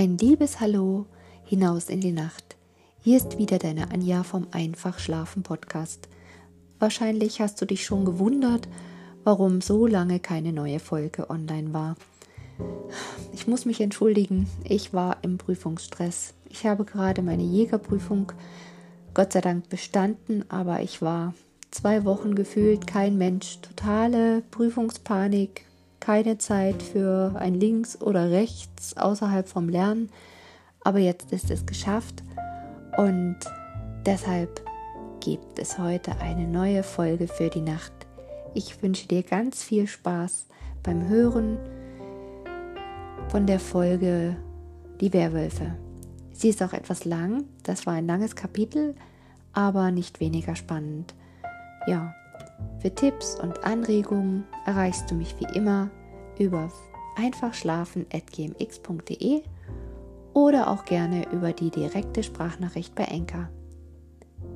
Ein liebes Hallo hinaus in die Nacht. Hier ist wieder deine Anja vom Einfach Schlafen Podcast. Wahrscheinlich hast du dich schon gewundert, warum so lange keine neue Folge online war. Ich muss mich entschuldigen, ich war im Prüfungsstress. Ich habe gerade meine Jägerprüfung Gott sei Dank bestanden, aber ich war zwei Wochen gefühlt kein Mensch, totale Prüfungspanik, keine Zeit für ein Links oder Rechts außerhalb vom Lernen. Aber jetzt ist es geschafft und deshalb gibt es heute eine neue Folge für die Nacht. Ich wünsche dir ganz viel Spaß beim Hören von der Folge Die Werwölfe. Sie ist auch etwas lang, das war ein langes Kapitel, aber nicht weniger spannend. Ja, für Tipps und Anregungen erreichst du mich wie immer über einfachschlafen.gmx.de oder auch gerne über die direkte Sprachnachricht bei Enka.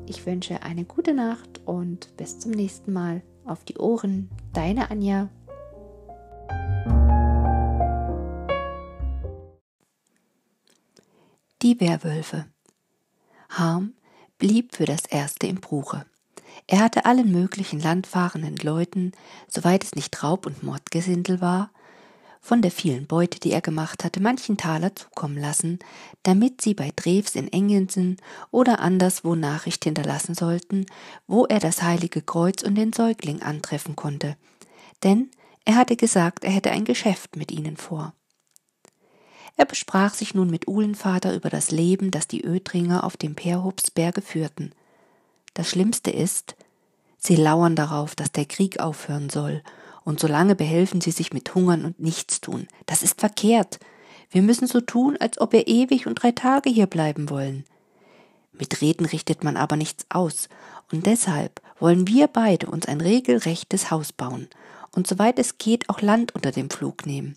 Ich wünsche eine gute Nacht und bis zum nächsten Mal. Auf die Ohren, deine Anja. Die Werwölfe. Harm blieb für das erste im Bruche. Er hatte allen möglichen landfahrenden Leuten, soweit es nicht Raub und Mordgesindel war, von der vielen Beute, die er gemacht hatte, manchen Taler zukommen lassen, damit sie bei Drews in Engensen oder anderswo Nachricht hinterlassen sollten, wo er das heilige Kreuz und den Säugling antreffen konnte. Denn er hatte gesagt, er hätte ein Geschäft mit ihnen vor. Er besprach sich nun mit Uhlenvater über das Leben, das die Ödringer auf dem Perhopsberge führten. Das Schlimmste ist, sie lauern darauf, dass der Krieg aufhören soll, und solange behelfen sie sich mit Hungern und Nichtstun. Das ist verkehrt. Wir müssen so tun, als ob wir ewig und drei Tage hier bleiben wollen. Mit Reden richtet man aber nichts aus, und deshalb wollen wir beide uns ein regelrechtes Haus bauen und soweit es geht auch Land unter dem Flug nehmen.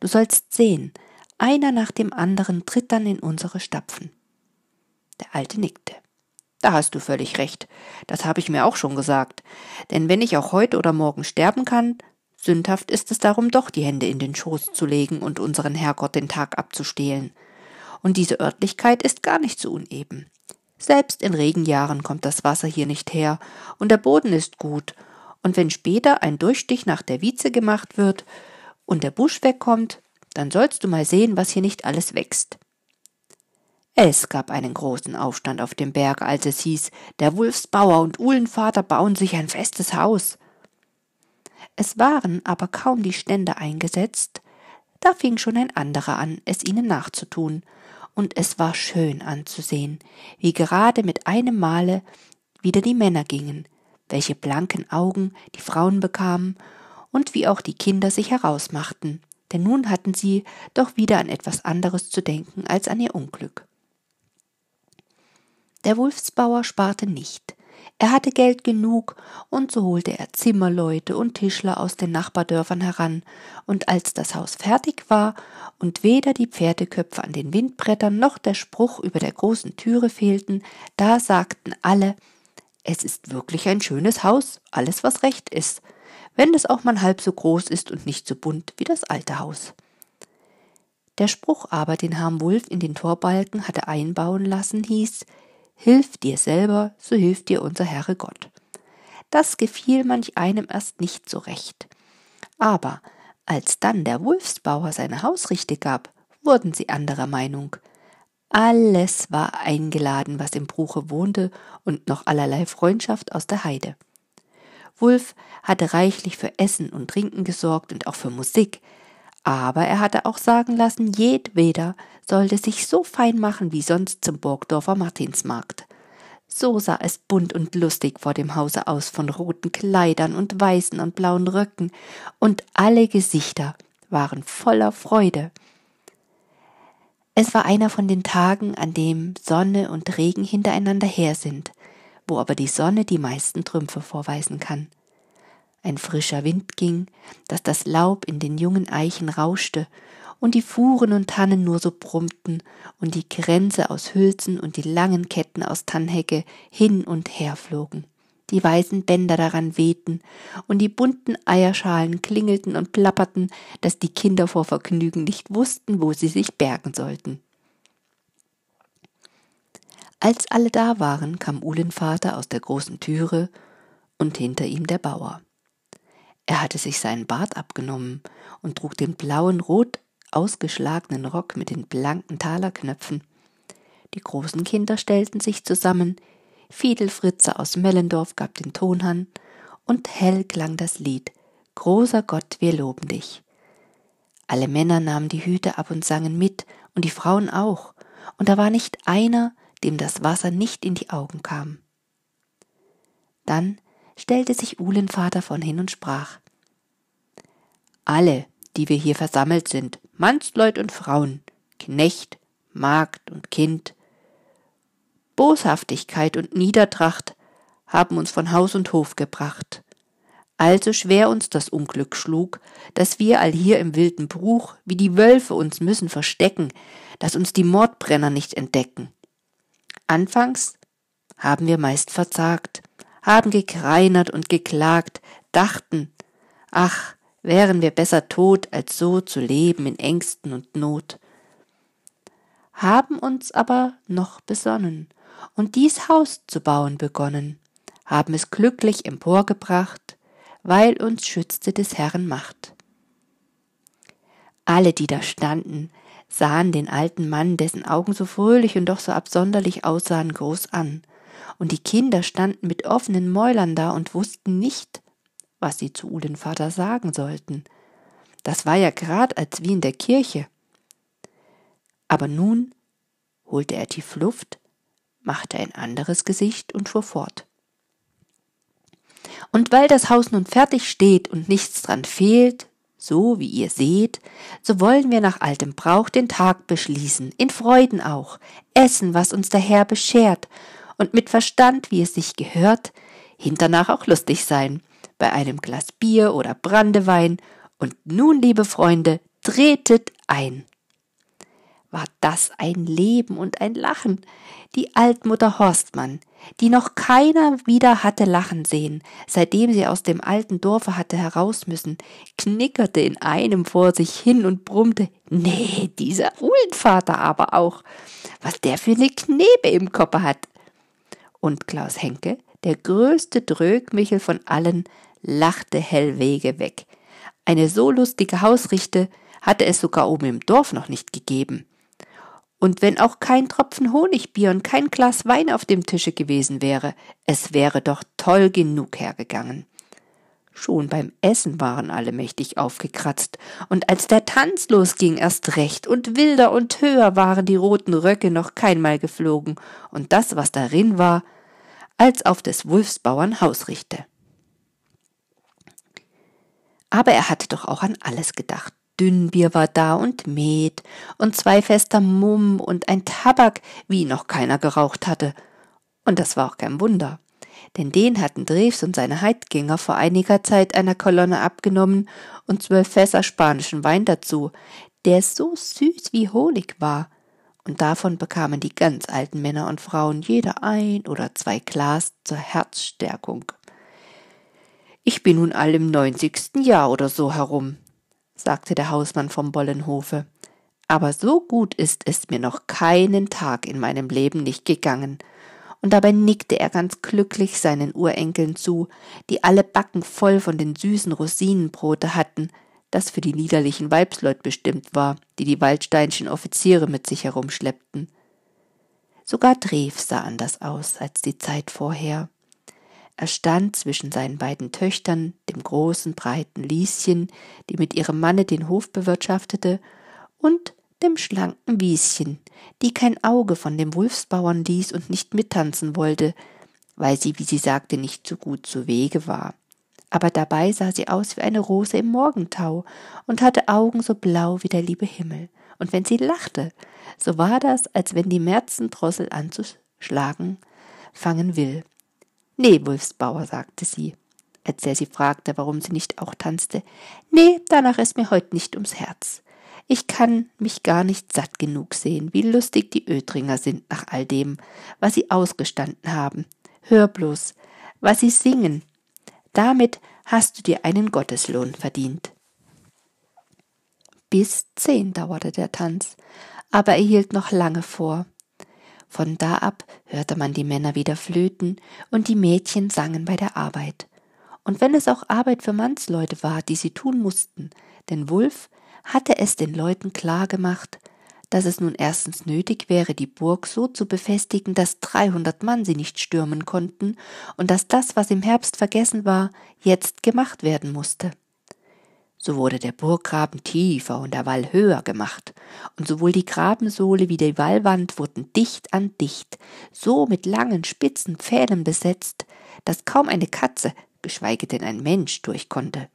Du sollst sehen, einer nach dem anderen tritt dann in unsere Stapfen. Der Alte nickte. Da hast du völlig recht. Das habe ich mir auch schon gesagt. Denn wenn ich auch heute oder morgen sterben kann, sündhaft ist es darum doch, die Hände in den Schoß zu legen und unseren Herrgott den Tag abzustehlen. Und diese Örtlichkeit ist gar nicht so uneben. Selbst in Regenjahren kommt das Wasser hier nicht her, und der Boden ist gut, und wenn später ein Durchstich nach der Wieze gemacht wird und der Busch wegkommt, dann sollst du mal sehen, was hier nicht alles wächst. Es gab einen großen Aufstand auf dem Berg, als es hieß, der Wulfsbauer und Uhlenvater bauen sich ein festes Haus. Es waren aber kaum die Stände eingesetzt, da fing schon ein anderer an, es ihnen nachzutun, und es war schön anzusehen, wie gerade mit einem Male wieder die Männer gingen, welche blanken Augen die Frauen bekamen und wie auch die Kinder sich herausmachten, denn nun hatten sie doch wieder an etwas anderes zu denken als an ihr Unglück. Der Wulfsbauer sparte nicht. Er hatte Geld genug, und so holte er Zimmerleute und Tischler aus den Nachbardörfern heran, und als das Haus fertig war und weder die Pferdeköpfe an den Windbrettern noch der Spruch über der großen Türe fehlten, da sagten alle, es ist wirklich ein schönes Haus, alles was recht ist, wenn es auch mal halb so groß ist und nicht so bunt wie das alte Haus. Der Spruch aber, den Herrn Wulf in den Torbalken hatte einbauen lassen, hieß Hilf dir selber, so hilft dir unser Herre Gott. Das gefiel manch einem erst nicht so recht. Aber als dann der Wulfsbauer seine Hausrichte gab, wurden sie anderer Meinung. Alles war eingeladen, was im Bruche wohnte, und noch allerlei Freundschaft aus der Heide. Wulf hatte reichlich für Essen und Trinken gesorgt und auch für Musik, aber er hatte auch sagen lassen, jedweder sollte sich so fein machen wie sonst zum Burgdorfer Martinsmarkt. So sah es bunt und lustig vor dem Hause aus von roten Kleidern und weißen und blauen Röcken, und alle Gesichter waren voller Freude. Es war einer von den Tagen, an dem Sonne und Regen hintereinander her sind, wo aber die Sonne die meisten Trümpfe vorweisen kann ein frischer Wind ging, dass das Laub in den jungen Eichen rauschte und die Fuhren und Tannen nur so brummten und die Kränze aus Hülsen und die langen Ketten aus Tannhecke hin und her flogen. Die weißen Bänder daran wehten und die bunten Eierschalen klingelten und plapperten, dass die Kinder vor Vergnügen nicht wussten, wo sie sich bergen sollten. Als alle da waren, kam Uhlenvater aus der großen Türe und hinter ihm der Bauer. Er hatte sich seinen Bart abgenommen und trug den blauen, rot ausgeschlagenen Rock mit den blanken Talerknöpfen. Die großen Kinder stellten sich zusammen, Fiedelfritze aus Mellendorf gab den Ton an, und hell klang das Lied Großer Gott, wir loben dich. Alle Männer nahmen die Hüte ab und sangen mit, und die Frauen auch, und da war nicht einer, dem das Wasser nicht in die Augen kam. Dann stellte sich Uhlenvater von hin und sprach Alle, die wir hier versammelt sind, Mannsleut und Frauen, Knecht, Magd und Kind, Boshaftigkeit und Niedertracht haben uns von Haus und Hof gebracht. Also schwer uns das Unglück schlug, dass wir all hier im wilden Bruch wie die Wölfe uns müssen verstecken, dass uns die Mordbrenner nicht entdecken. Anfangs haben wir meist verzagt, haben gekreinert und geklagt, dachten, ach, wären wir besser tot, als so zu leben in Ängsten und Not. Haben uns aber noch besonnen und dies Haus zu bauen begonnen, haben es glücklich emporgebracht, weil uns schützte des Herrn Macht. Alle, die da standen, sahen den alten Mann, dessen Augen so fröhlich und doch so absonderlich aussahen, groß an, und die Kinder standen mit offenen Mäulern da und wussten nicht, was sie zu Uhlenvater sagen sollten. Das war ja grad als wie in der Kirche. Aber nun holte er tief Luft, machte ein anderes Gesicht und fuhr fort. Und weil das Haus nun fertig steht und nichts dran fehlt, so wie ihr seht, so wollen wir nach altem Brauch den Tag beschließen, in Freuden auch, essen, was uns der Herr beschert, und mit Verstand, wie es sich gehört, hinternach auch lustig sein, bei einem Glas Bier oder Brandewein, und nun, liebe Freunde, tretet ein. War das ein Leben und ein Lachen, die Altmutter Horstmann, die noch keiner wieder hatte lachen sehen, seitdem sie aus dem alten Dorfe hatte heraus müssen, knickerte in einem vor sich hin und brummte, nee, dieser Uhlenvater aber auch, was der für eine Knebe im Kopf hat. Und Klaus Henke, der größte Drögmichel von allen, lachte hellwege weg. Eine so lustige Hausrichte hatte es sogar oben im Dorf noch nicht gegeben. Und wenn auch kein Tropfen Honigbier und kein Glas Wein auf dem Tische gewesen wäre, es wäre doch toll genug hergegangen. Schon beim Essen waren alle mächtig aufgekratzt, und als der Tanz losging erst recht, und wilder und höher waren die roten Röcke noch keinmal geflogen, und das, was darin war, als auf des Wulfsbauern Hausrichte. Aber er hatte doch auch an alles gedacht, Dünnbier war da und Met und zwei Fester Mumm und ein Tabak, wie noch keiner geraucht hatte. Und das war auch kein Wunder, denn den hatten Drews und seine Heidgänger vor einiger Zeit einer Kolonne abgenommen und zwölf Fässer spanischen Wein dazu, der so süß wie Honig war. Und davon bekamen die ganz alten Männer und Frauen jeder ein oder zwei Glas zur Herzstärkung. Ich bin nun all im neunzigsten Jahr oder so herum, sagte der Hausmann vom Bollenhofe. Aber so gut ist es mir noch keinen Tag in meinem Leben nicht gegangen. Und dabei nickte er ganz glücklich seinen Urenkeln zu, die alle Backen voll von den süßen Rosinenbrote hatten, das für die liederlichen Weibsleut bestimmt war, die die waldsteinschen Offiziere mit sich herumschleppten. Sogar Drew sah anders aus als die Zeit vorher. Er stand zwischen seinen beiden Töchtern, dem großen, breiten Lieschen, die mit ihrem Manne den Hof bewirtschaftete, und dem schlanken Wieschen, die kein Auge von dem Wulfsbauern ließ und nicht mittanzen wollte, weil sie, wie sie sagte, nicht so gut zu Wege war. Aber dabei sah sie aus wie eine Rose im Morgentau und hatte Augen so blau wie der liebe Himmel. Und wenn sie lachte, so war das, als wenn die Märzendrossel anzuschlagen fangen will. Nee, Wulfsbauer, sagte sie, als er sie fragte, warum sie nicht auch tanzte. Nee, danach ist mir heute nicht ums Herz. Ich kann mich gar nicht satt genug sehen, wie lustig die Ödringer sind nach all dem, was sie ausgestanden haben. Hör bloß, was sie singen. Damit hast du dir einen Gotteslohn verdient. Bis zehn dauerte der Tanz, aber er hielt noch lange vor. Von da ab hörte man die Männer wieder flöten und die Mädchen sangen bei der Arbeit. Und wenn es auch Arbeit für Mannsleute war, die sie tun mussten, denn Wulf hatte es den Leuten klar gemacht, dass es nun erstens nötig wäre, die Burg so zu befestigen, dass dreihundert Mann sie nicht stürmen konnten und dass das, was im Herbst vergessen war, jetzt gemacht werden musste. So wurde der Burggraben tiefer und der Wall höher gemacht, und sowohl die Grabensohle wie die Wallwand wurden dicht an dicht, so mit langen spitzen Pfählen besetzt, dass kaum eine Katze, geschweige denn ein Mensch, durch konnte.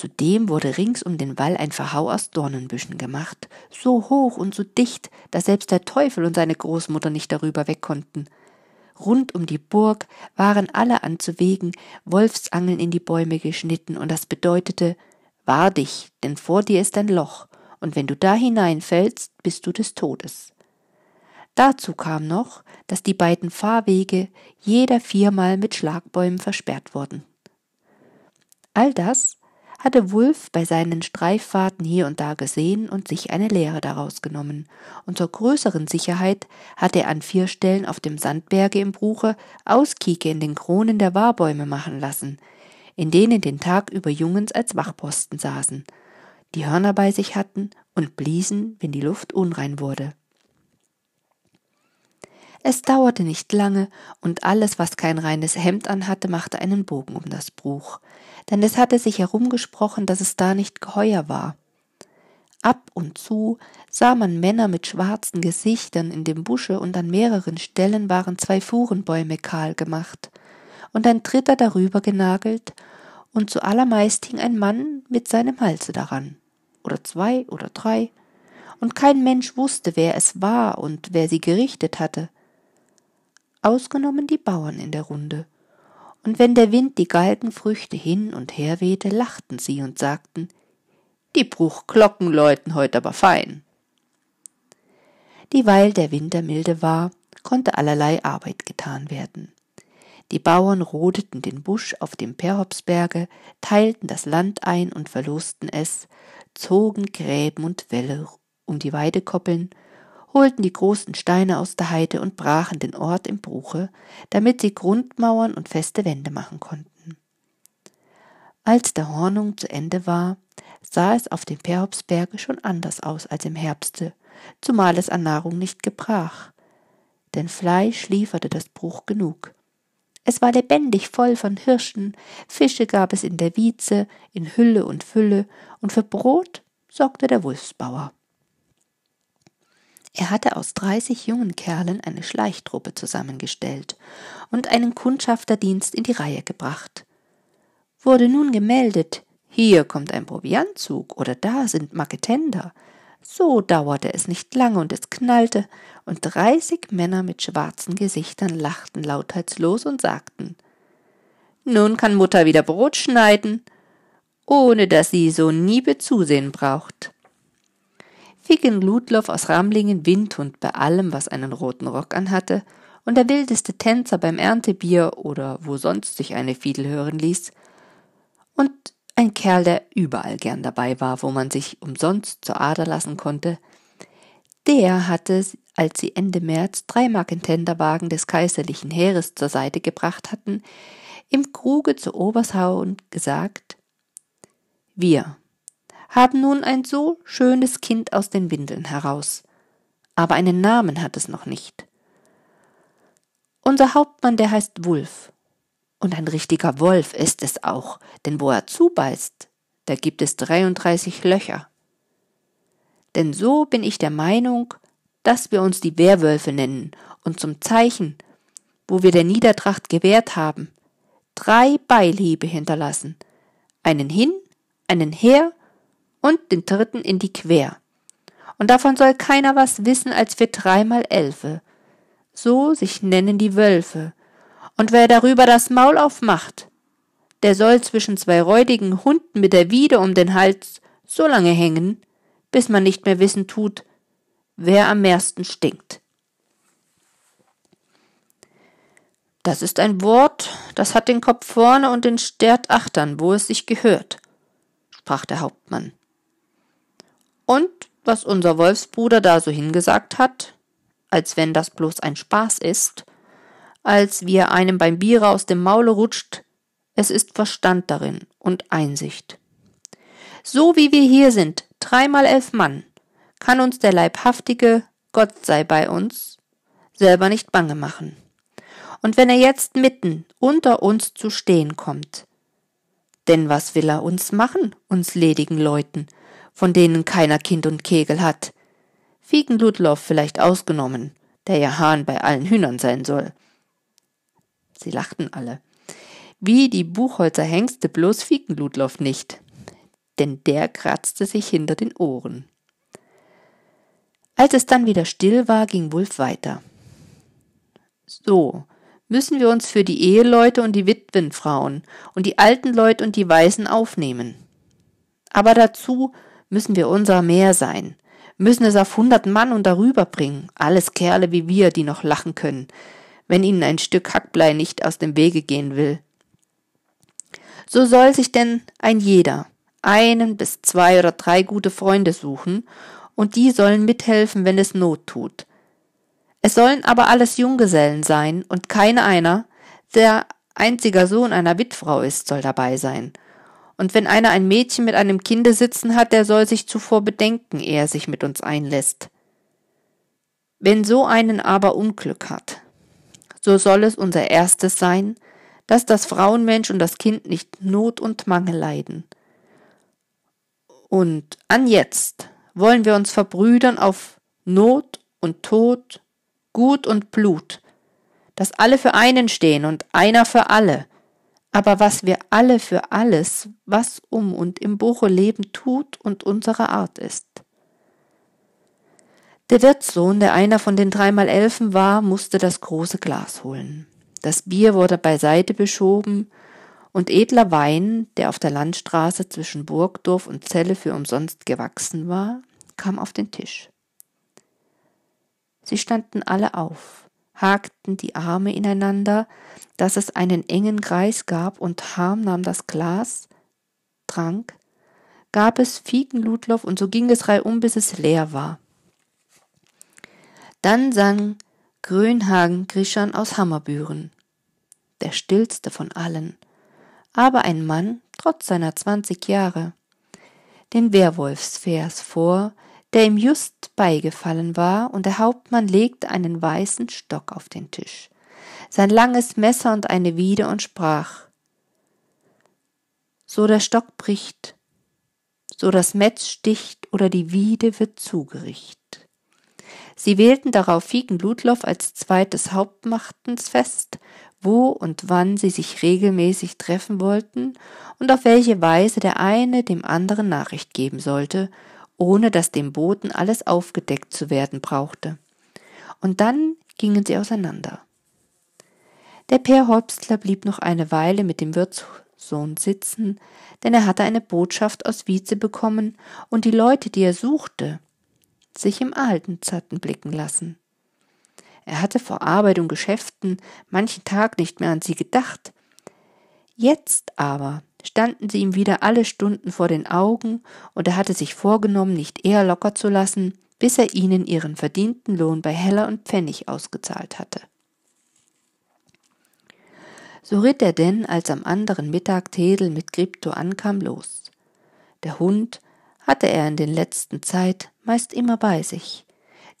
Zudem wurde rings um den Wall ein Verhau aus Dornenbüschen gemacht, so hoch und so dicht, dass selbst der Teufel und seine Großmutter nicht darüber weg konnten. Rund um die Burg waren alle anzuwegen, Wolfsangeln in die Bäume geschnitten, und das bedeutete, wahr dich, denn vor dir ist ein Loch, und wenn du da hineinfällst, bist du des Todes. Dazu kam noch, dass die beiden Fahrwege jeder viermal mit Schlagbäumen versperrt wurden. All das hatte Wulf bei seinen Streiffahrten hier und da gesehen und sich eine Lehre daraus genommen, und zur größeren Sicherheit hatte er an vier Stellen auf dem Sandberge im Bruche Auskieke in den Kronen der Wahrbäume machen lassen, in denen den Tag über Jungens als Wachposten saßen, die Hörner bei sich hatten und bliesen, wenn die Luft unrein wurde. Es dauerte nicht lange, und alles, was kein reines Hemd anhatte, machte einen Bogen um das Bruch, denn es hatte sich herumgesprochen, dass es da nicht geheuer war. Ab und zu sah man Männer mit schwarzen Gesichtern in dem Busche, und an mehreren Stellen waren zwei Fuhrenbäume kahl gemacht und ein dritter darüber genagelt, und zuallermeist hing ein Mann mit seinem Halse daran, oder zwei oder drei, und kein Mensch wusste, wer es war und wer sie gerichtet hatte ausgenommen die Bauern in der Runde. Und wenn der Wind die Galgenfrüchte hin und her wehte, lachten sie und sagten, die Bruchglocken läuten heut aber fein. Dieweil der Winter milde war, konnte allerlei Arbeit getan werden. Die Bauern rodeten den Busch auf dem Perhopsberge, teilten das Land ein und verlosten es, zogen Gräben und Wälle um die Weidekoppeln holten die großen Steine aus der Heide und brachen den Ort im Bruche, damit sie Grundmauern und feste Wände machen konnten. Als der Hornung zu Ende war, sah es auf dem Perhopsberge schon anders aus als im Herbste, zumal es an Nahrung nicht gebrach. Denn Fleisch lieferte das Bruch genug. Es war lebendig voll von Hirschen, Fische gab es in der Wietze, in Hülle und Fülle, und für Brot sorgte der Wulfsbauer. Er hatte aus dreißig jungen Kerlen eine Schleichtruppe zusammengestellt und einen Kundschafterdienst in die Reihe gebracht. Wurde nun gemeldet, hier kommt ein Proviantzug oder da sind Marketender, so dauerte es nicht lange und es knallte, und dreißig Männer mit schwarzen Gesichtern lachten lautheitslos und sagten Nun kann Mutter wieder Brot schneiden, ohne dass sie so Niebe zusehen braucht. Ficken Ludloff aus Ramlingen Windhund bei allem, was einen roten Rock anhatte, und der wildeste Tänzer beim Erntebier oder wo sonst sich eine Fiedel hören ließ, und ein Kerl, der überall gern dabei war, wo man sich umsonst zur Ader lassen konnte, der hatte, als sie Ende März drei Markentenderwagen des kaiserlichen Heeres zur Seite gebracht hatten, im Kruge zu Obershauen gesagt, wir, haben nun ein so schönes Kind aus den Windeln heraus. Aber einen Namen hat es noch nicht. Unser Hauptmann, der heißt Wulf. Und ein richtiger Wolf ist es auch, denn wo er zubeißt, da gibt es 33 Löcher. Denn so bin ich der Meinung, dass wir uns die Werwölfe nennen und zum Zeichen, wo wir der Niedertracht gewährt haben, drei Beilhiebe hinterlassen, einen hin, einen her und den dritten in die Quer. Und davon soll keiner was wissen als wir dreimal Elfe. So sich nennen die Wölfe. Und wer darüber das Maul aufmacht, der soll zwischen zwei räudigen Hunden mit der Wiede um den Hals so lange hängen, bis man nicht mehr wissen tut, wer am meisten stinkt. Das ist ein Wort, das hat den Kopf vorne und den Stert achtern, wo es sich gehört, sprach der Hauptmann. Und was unser Wolfsbruder da so hingesagt hat, als wenn das bloß ein Spaß ist, als wie er einem beim Biere aus dem Maule rutscht, es ist Verstand darin und Einsicht. So wie wir hier sind, dreimal elf Mann, kann uns der leibhaftige Gott sei bei uns selber nicht bange machen. Und wenn er jetzt mitten unter uns zu stehen kommt, denn was will er uns machen, uns ledigen Leuten, von denen keiner Kind und Kegel hat? Fiegen Ludloff vielleicht ausgenommen, der ja Hahn bei allen Hühnern sein soll. Sie lachten alle. Wie die Buchholzer Hengste bloß Fiegen Ludloff nicht, denn der kratzte sich hinter den Ohren. Als es dann wieder still war, ging Wulf weiter. So, müssen wir uns für die Eheleute und die Witwenfrauen und die alten Leute und die Waisen aufnehmen. Aber dazu müssen wir unser Meer sein, müssen es auf hundert Mann und darüber bringen, alles Kerle wie wir, die noch lachen können, wenn ihnen ein Stück Hackblei nicht aus dem Wege gehen will. So soll sich denn ein jeder einen bis zwei oder drei gute Freunde suchen, und die sollen mithelfen, wenn es Not tut, es sollen aber alles Junggesellen sein, und keiner einer, der einziger Sohn einer Witfrau ist, soll dabei sein. Und wenn einer ein Mädchen mit einem Kinde sitzen hat, der soll sich zuvor bedenken, ehe er sich mit uns einlässt. Wenn so einen aber Unglück hat, so soll es unser erstes sein, dass das Frauenmensch und das Kind nicht Not und Mangel leiden. Und an jetzt wollen wir uns verbrüdern auf Not und Tod Gut und Blut, dass alle für einen stehen und einer für alle. Aber was wir alle für alles, was um und im Buche leben tut und unsere Art ist. Der Wirtssohn, der einer von den dreimal Elfen war, musste das große Glas holen. Das Bier wurde beiseite beschoben, und edler Wein, der auf der Landstraße zwischen Burgdorf und Zelle für umsonst gewachsen war, kam auf den Tisch. Sie standen alle auf, hakten die Arme ineinander, dass es einen engen Kreis gab, und Harm nahm das Glas, trank, gab es Fieken Ludloff, und so ging es reihum, bis es leer war. Dann sang Grönhagen Grischan aus Hammerbüren, der stillste von allen, aber ein Mann, trotz seiner zwanzig Jahre, den Werwolfsvers vor, der ihm just beigefallen war, und der Hauptmann legte einen weißen Stock auf den Tisch, sein langes Messer und eine Wiede und sprach So der Stock bricht, so das Metz sticht oder die Wiede wird zugericht. Sie wählten darauf Fieken Ludloff als zweites Hauptmachtens fest, wo und wann sie sich regelmäßig treffen wollten und auf welche Weise der eine dem anderen Nachricht geben sollte, ohne dass dem Boten alles aufgedeckt zu werden brauchte. Und dann gingen sie auseinander. Der Peer Hopstler blieb noch eine Weile mit dem Wirtssohn sitzen, denn er hatte eine Botschaft aus Wietze bekommen und die Leute, die er suchte, sich im Altenz hatten blicken lassen. Er hatte vor Arbeit und Geschäften manchen Tag nicht mehr an sie gedacht. Jetzt aber standen sie ihm wieder alle Stunden vor den Augen, und er hatte sich vorgenommen, nicht eher locker zu lassen, bis er ihnen ihren verdienten Lohn bei Heller und Pfennig ausgezahlt hatte. So ritt er denn, als am anderen Mittag Tedel mit Krypto ankam, los. Der Hund hatte er in den letzten Zeit meist immer bei sich,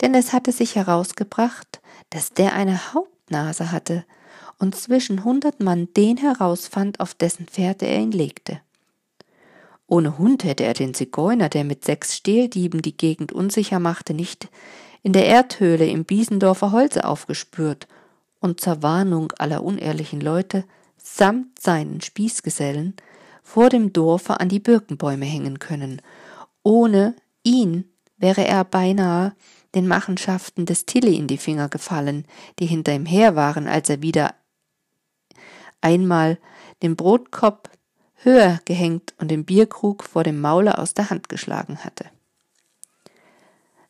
denn es hatte sich herausgebracht, dass der eine Hauptnase hatte, und zwischen hundert Mann den herausfand, auf dessen Fährte er ihn legte. Ohne Hund hätte er den Zigeuner, der mit sechs Stehldieben die Gegend unsicher machte, nicht in der Erdhöhle im Biesendorfer Holze aufgespürt und zur Warnung aller unehrlichen Leute samt seinen Spießgesellen vor dem Dorfe an die Birkenbäume hängen können. Ohne ihn wäre er beinahe den Machenschaften des Tilly in die Finger gefallen, die hinter ihm her waren, als er wieder einmal den Brotkorb höher gehängt und den Bierkrug vor dem Maule aus der Hand geschlagen hatte.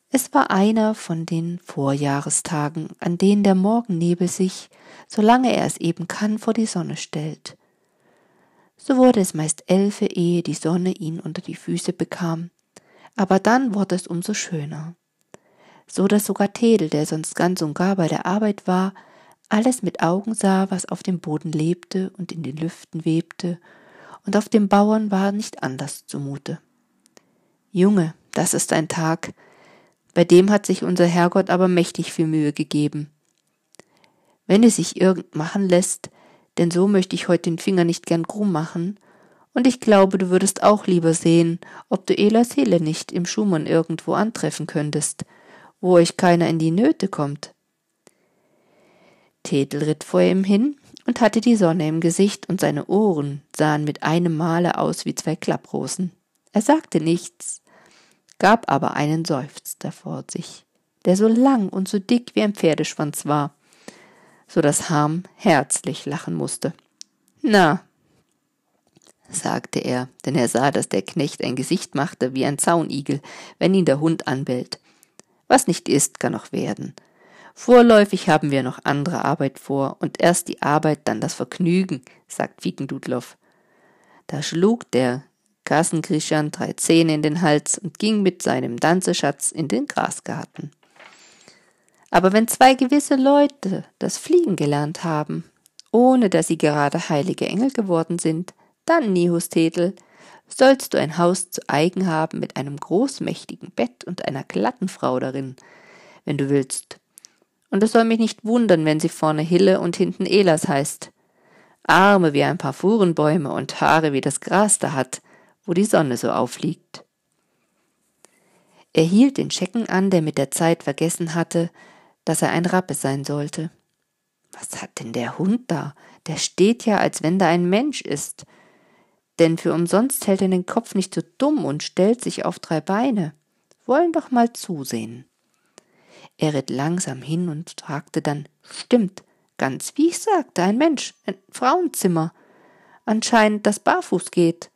Es war einer von den Vorjahrestagen, an denen der Morgennebel sich, solange er es eben kann, vor die Sonne stellt. So wurde es meist elfe, ehe die Sonne ihn unter die Füße bekam, aber dann wurde es umso schöner. so dass sogar Tedel, der sonst ganz und gar bei der Arbeit war, alles mit Augen sah, was auf dem Boden lebte und in den Lüften webte, und auf dem Bauern war nicht anders zumute. Junge, das ist ein Tag, bei dem hat sich unser Herrgott aber mächtig viel Mühe gegeben. Wenn es sich irgend machen lässt, denn so möchte ich heute den Finger nicht gern krumm machen, und ich glaube, du würdest auch lieber sehen, ob du Elas Seele nicht im Schumann irgendwo antreffen könntest, wo euch keiner in die Nöte kommt. Thetel ritt vor ihm hin und hatte die Sonne im Gesicht, und seine Ohren sahen mit einem Male aus wie zwei Klapprosen. Er sagte nichts, gab aber einen Seufzer vor sich, der so lang und so dick wie ein Pferdeschwanz war, so dass Ham herzlich lachen musste. Na, sagte er, denn er sah, dass der Knecht ein Gesicht machte wie ein Zaunigel, wenn ihn der Hund anbellt. Was nicht ist, kann noch werden. Vorläufig haben wir noch andere Arbeit vor, und erst die Arbeit, dann das Vergnügen, sagt Wiegendudloff. Da schlug der Kassenkrischan drei Zähne in den Hals und ging mit seinem Danzeschatz in den Grasgarten. Aber wenn zwei gewisse Leute das Fliegen gelernt haben, ohne dass sie gerade heilige Engel geworden sind, dann, Nihustetel, sollst du ein Haus zu eigen haben mit einem großmächtigen Bett und einer glatten Frau darin, wenn du willst. Und es soll mich nicht wundern, wenn sie vorne Hille und hinten Elas heißt. Arme wie ein paar Fuhrenbäume und Haare wie das Gras da hat, wo die Sonne so aufliegt. Er hielt den Schecken an, der mit der Zeit vergessen hatte, dass er ein Rappe sein sollte. Was hat denn der Hund da? Der steht ja, als wenn da ein Mensch ist denn für umsonst hält er den Kopf nicht so dumm und stellt sich auf drei Beine. Wollen doch mal zusehen. Er ritt langsam hin und fragte dann, stimmt, ganz wie ich sagte, ein Mensch, ein Frauenzimmer. Anscheinend, das barfuß geht.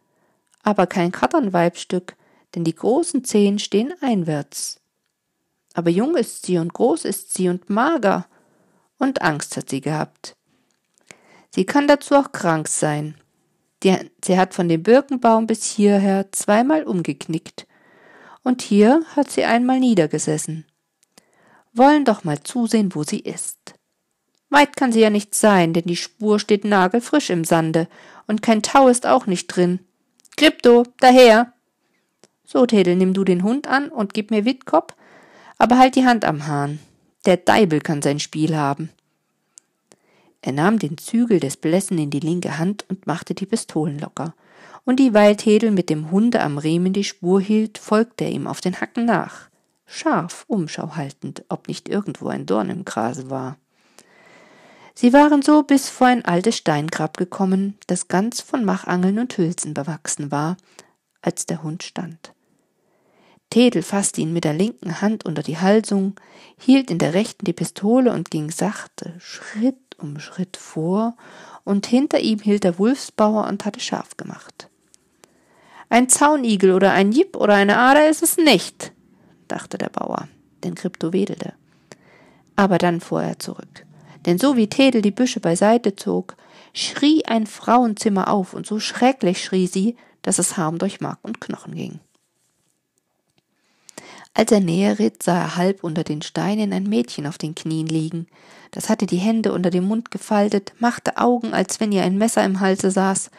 Aber kein Katternweibstück, denn die großen Zehen stehen einwärts. Aber jung ist sie und groß ist sie und mager. Und Angst hat sie gehabt. Sie kann dazu auch krank sein. Die, sie hat von dem Birkenbaum bis hierher zweimal umgeknickt. Und hier hat sie einmal niedergesessen. Wollen doch mal zusehen, wo sie ist. Weit kann sie ja nicht sein, denn die Spur steht nagelfrisch im Sande und kein Tau ist auch nicht drin. Krypto, daher! So, Tedel, nimm du den Hund an und gib mir Wittkopf, aber halt die Hand am Hahn. Der Deibel kann sein Spiel haben. Er nahm den Zügel des Blessen in die linke Hand und machte die Pistolen locker. Und dieweil Tedel mit dem Hunde am Riemen die Spur hielt, folgte er ihm auf den Hacken nach, scharf Umschau haltend, ob nicht irgendwo ein Dorn im Grase war. Sie waren so bis vor ein altes Steingrab gekommen, das ganz von Machangeln und Hülsen bewachsen war, als der Hund stand. Tedel fasste ihn mit der linken Hand unter die Halsung, hielt in der rechten die Pistole und ging sachte, Schritt um Schritt vor, und hinter ihm hielt der Wulfsbauer und hatte scharf gemacht. Ein Zaunigel oder ein Jipp oder eine Ader ist es nicht, dachte der Bauer, denn Krypto wedelte. Aber dann fuhr er zurück, denn so wie Tedel die Büsche beiseite zog, schrie ein Frauenzimmer auf, und so schrecklich schrie sie, dass es Harm durch Mark und Knochen ging. Als er näher ritt, sah er halb unter den Steinen ein Mädchen auf den Knien liegen. Das hatte die Hände unter dem Mund gefaltet, machte Augen, als wenn ihr ein Messer im Halse saß,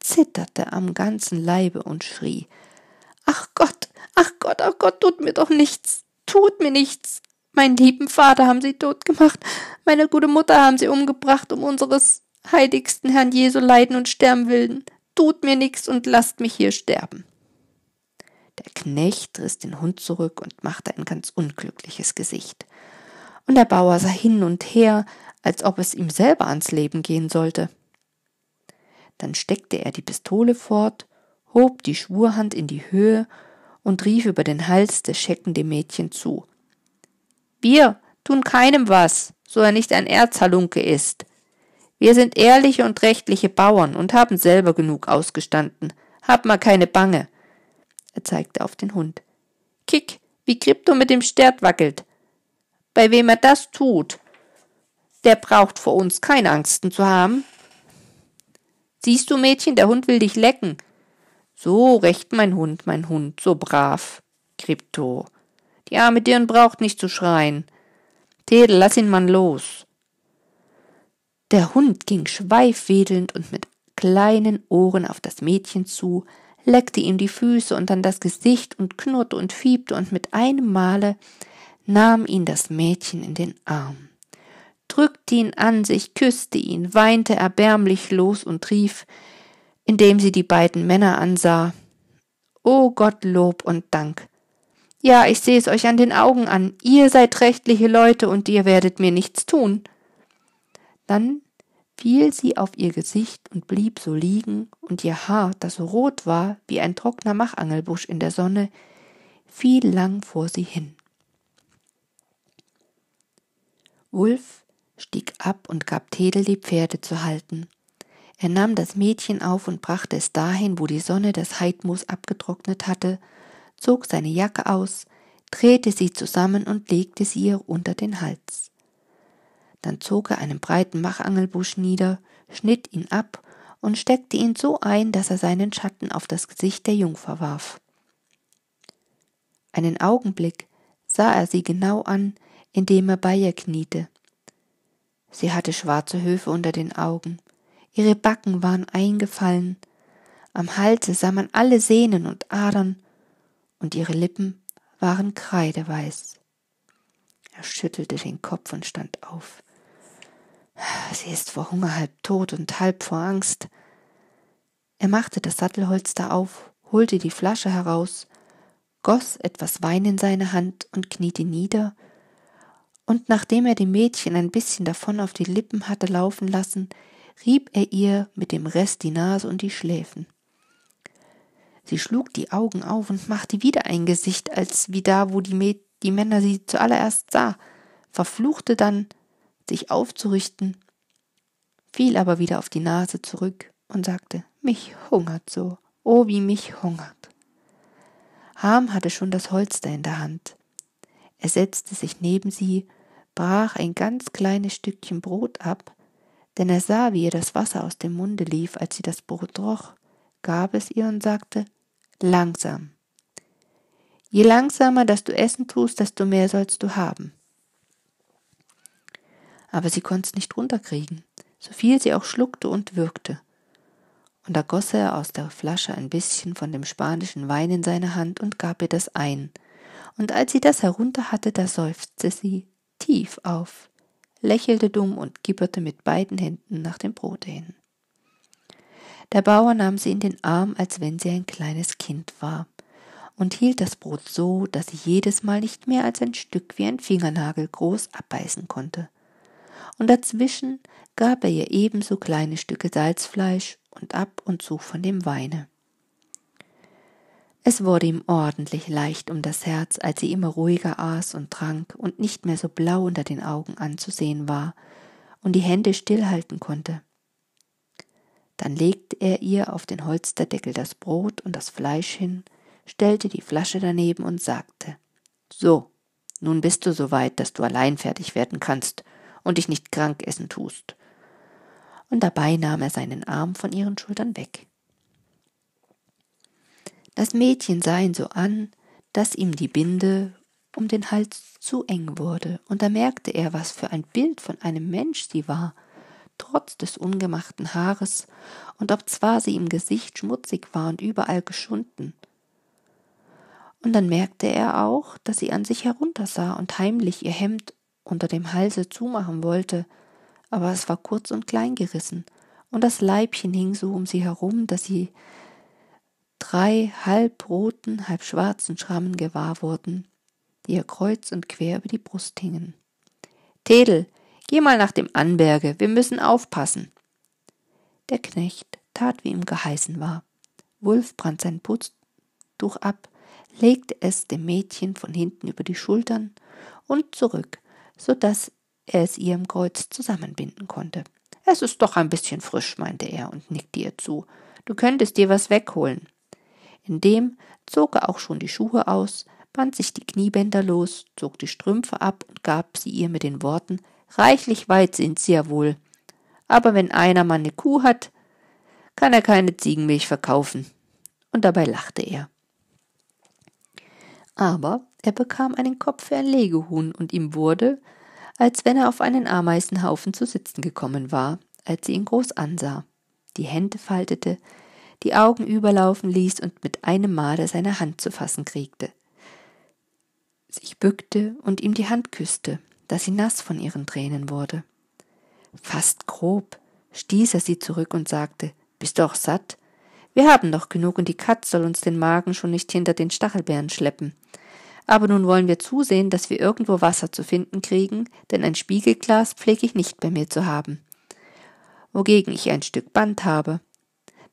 zitterte am ganzen Leibe und schrie. Ach Gott, ach Gott, ach Gott, tut mir doch nichts, tut mir nichts. Meinen lieben Vater haben sie tot gemacht, meine gute Mutter haben sie umgebracht, um unseres heiligsten Herrn Jesu leiden und sterben willen. Tut mir nichts und lasst mich hier sterben. Der Knecht riss den Hund zurück und machte ein ganz unglückliches Gesicht. Und der Bauer sah hin und her, als ob es ihm selber ans Leben gehen sollte. Dann steckte er die Pistole fort, hob die Schwurhand in die Höhe und rief über den Hals des Schecken dem Mädchen zu. Wir tun keinem was, so er nicht ein Erzhalunke ist. Wir sind ehrliche und rechtliche Bauern und haben selber genug ausgestanden. Hab mal keine Bange. Er zeigte auf den Hund. Kick, wie Krypto mit dem Stert wackelt. Bei wem er das tut, der braucht vor uns keine Angsten zu haben. Siehst du, Mädchen, der Hund will dich lecken. So recht, mein Hund, mein Hund, so brav. Krypto. Die arme Dirn braucht nicht zu schreien. Tedel, lass ihn mal los. Der Hund ging schweifwedelnd und mit kleinen Ohren auf das Mädchen zu, leckte ihm die Füße und dann das Gesicht und knurrte und fiebte und mit einem Male nahm ihn das Mädchen in den Arm, drückte ihn an sich, küsste ihn, weinte erbärmlich los und rief, indem sie die beiden Männer ansah, O Gott Lob und Dank. Ja, ich sehe es euch an den Augen an, ihr seid rechtliche Leute und ihr werdet mir nichts tun. Dann fiel sie auf ihr Gesicht und blieb so liegen, und ihr Haar, das so rot war wie ein trockener Machangelbusch in der Sonne, fiel lang vor sie hin. Wulf stieg ab und gab Tedel die Pferde zu halten. Er nahm das Mädchen auf und brachte es dahin, wo die Sonne das Heidmoos abgetrocknet hatte, zog seine Jacke aus, drehte sie zusammen und legte sie ihr unter den Hals. Dann zog er einen breiten Machangelbusch nieder, schnitt ihn ab und steckte ihn so ein, dass er seinen Schatten auf das Gesicht der Jungfer warf. Einen Augenblick sah er sie genau an, indem er bei ihr kniete. Sie hatte schwarze Höfe unter den Augen, ihre Backen waren eingefallen, am Halse sah man alle Sehnen und Adern, und ihre Lippen waren kreideweiß. Er schüttelte den Kopf und stand auf. Sie ist vor Hunger halb tot und halb vor Angst. Er machte das Sattelholster auf, holte die Flasche heraus, goss etwas Wein in seine Hand und kniete nieder und nachdem er dem Mädchen ein bisschen davon auf die Lippen hatte laufen lassen, rieb er ihr mit dem Rest die Nase und die Schläfen. Sie schlug die Augen auf und machte wieder ein Gesicht, als wie da, wo die, Mäd die Männer sie zuallererst sah, verfluchte dann, sich aufzurichten, fiel aber wieder auf die Nase zurück und sagte, mich hungert so, oh wie mich hungert. Ham hatte schon das Holster in der Hand. Er setzte sich neben sie, brach ein ganz kleines Stückchen Brot ab, denn er sah, wie ihr das Wasser aus dem Munde lief, als sie das Brot roch, gab es ihr und sagte Langsam. Je langsamer, dass du essen tust, desto mehr sollst du haben. Aber sie konnte es nicht runterkriegen, so viel sie auch schluckte und würgte. Und da goss er aus der Flasche ein bisschen von dem spanischen Wein in seine Hand und gab ihr das ein, und als sie das herunter hatte, da seufzte sie tief auf, lächelte dumm und gibberte mit beiden Händen nach dem Brote hin. Der Bauer nahm sie in den Arm, als wenn sie ein kleines Kind war, und hielt das Brot so, dass sie jedes Mal nicht mehr als ein Stück wie ein Fingernagel groß abbeißen konnte. Und dazwischen gab er ihr ebenso kleine Stücke Salzfleisch und ab und zu von dem Weine. Es wurde ihm ordentlich leicht um das Herz, als sie immer ruhiger aß und trank und nicht mehr so blau unter den Augen anzusehen war und die Hände stillhalten konnte. Dann legte er ihr auf den Holsterdeckel das Brot und das Fleisch hin, stellte die Flasche daneben und sagte So, nun bist du so weit, dass du allein fertig werden kannst und dich nicht krank essen tust. Und dabei nahm er seinen Arm von ihren Schultern weg. Das Mädchen sah ihn so an, dass ihm die Binde um den Hals zu eng wurde, und da merkte er, was für ein Bild von einem Mensch sie war, trotz des ungemachten Haares, und ob zwar sie im Gesicht schmutzig war und überall geschunden. Und dann merkte er auch, dass sie an sich heruntersah und heimlich ihr Hemd unter dem Halse zumachen wollte, aber es war kurz und klein gerissen, und das Leibchen hing so um sie herum, dass sie drei halb roten, halb schwarzen Schrammen gewahr wurden, die ihr kreuz und quer über die Brust hingen. Tedel, geh mal nach dem Anberge, wir müssen aufpassen. Der Knecht tat, wie ihm geheißen war. Wulf brand sein Putztuch ab, legte es dem Mädchen von hinten über die Schultern und zurück, so dass er es ihr im Kreuz zusammenbinden konnte. Es ist doch ein bisschen frisch, meinte er und nickte ihr zu. Du könntest dir was wegholen. Indem zog er auch schon die Schuhe aus, band sich die Kniebänder los, zog die Strümpfe ab und gab sie ihr mit den Worten Reichlich weit sind sie ja wohl. Aber wenn einer mal eine Kuh hat, kann er keine Ziegenmilch verkaufen. Und dabei lachte er. Aber er bekam einen Kopf für ein Legehuhn und ihm wurde, als wenn er auf einen Ameisenhaufen zu sitzen gekommen war, als sie ihn groß ansah, die Hände faltete, die Augen überlaufen ließ und mit einem Male seine Hand zu fassen kriegte, sich bückte und ihm die Hand küsste, dass sie nass von ihren Tränen wurde. Fast grob stieß er sie zurück und sagte, Bist du auch satt? Wir haben doch genug und die Katz soll uns den Magen schon nicht hinter den Stachelbeeren schleppen. Aber nun wollen wir zusehen, dass wir irgendwo Wasser zu finden kriegen, denn ein Spiegelglas pflege ich nicht bei mir zu haben. Wogegen ich ein Stück Band habe,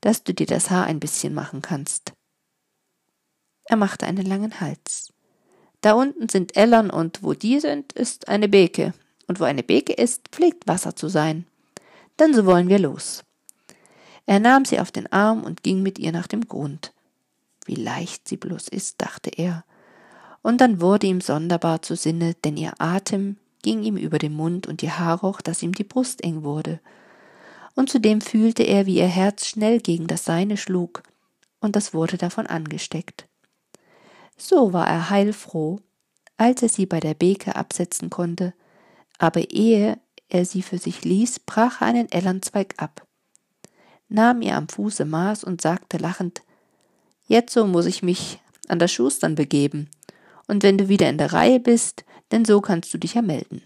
dass du dir das Haar ein bisschen machen kannst. Er machte einen langen Hals. Da unten sind Ellern und wo die sind, ist eine Beke. Und wo eine Beke ist, pflegt Wasser zu sein. Denn so wollen wir los. Er nahm sie auf den Arm und ging mit ihr nach dem Grund. Wie leicht sie bloß ist, dachte er, und dann wurde ihm sonderbar zu Sinne, denn ihr Atem ging ihm über den Mund und ihr Haar roch, dass ihm die Brust eng wurde. Und zudem fühlte er, wie ihr Herz schnell gegen das seine schlug, und das wurde davon angesteckt. So war er heilfroh, als er sie bei der Beke absetzen konnte, aber ehe er sie für sich ließ, brach er einen Ellernzweig ab, nahm ihr am Fuße Maß und sagte lachend, Jetzo muss ich mich an das Schustern begeben, und wenn du wieder in der Reihe bist, denn so kannst du dich ja melden.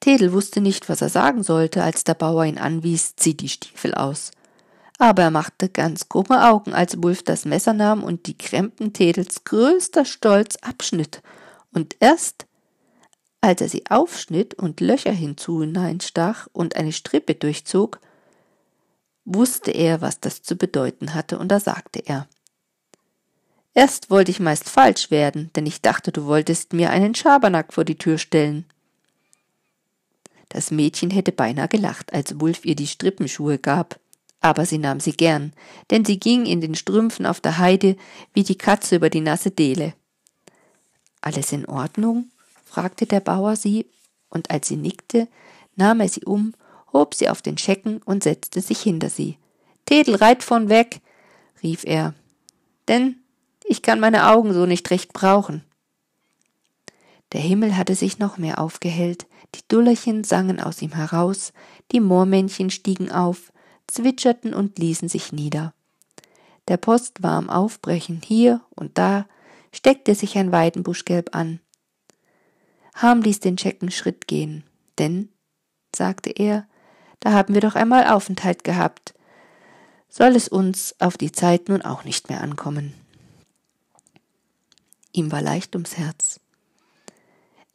Tedel wusste nicht, was er sagen sollte, als der Bauer ihn anwies, zieh die Stiefel aus. Aber er machte ganz krumme Augen, als Wulf das Messer nahm und die Krempen Tedels größter Stolz abschnitt. Und erst, als er sie aufschnitt und Löcher hinzu hineinstach und eine Strippe durchzog, wusste er, was das zu bedeuten hatte, und da sagte er Erst wollte ich meist falsch werden, denn ich dachte, du wolltest mir einen Schabernack vor die Tür stellen. Das Mädchen hätte beinahe gelacht, als Wulf ihr die Strippenschuhe gab, aber sie nahm sie gern, denn sie ging in den Strümpfen auf der Heide wie die Katze über die nasse Dele. Alles in Ordnung? fragte der Bauer sie, und als sie nickte, nahm er sie um, hob sie auf den Schecken und setzte sich hinter sie. Tedel, reit von weg, rief er, denn ich kann meine Augen so nicht recht brauchen. Der Himmel hatte sich noch mehr aufgehellt, die Dullerchen sangen aus ihm heraus, die Moormännchen stiegen auf, zwitscherten und ließen sich nieder. Der Post war am Aufbrechen, hier und da steckte sich ein Weidenbuschgelb an. Harm ließ den Schecken Schritt gehen, denn, sagte er, da haben wir doch einmal Aufenthalt gehabt, soll es uns auf die Zeit nun auch nicht mehr ankommen. Ihm war leicht ums Herz.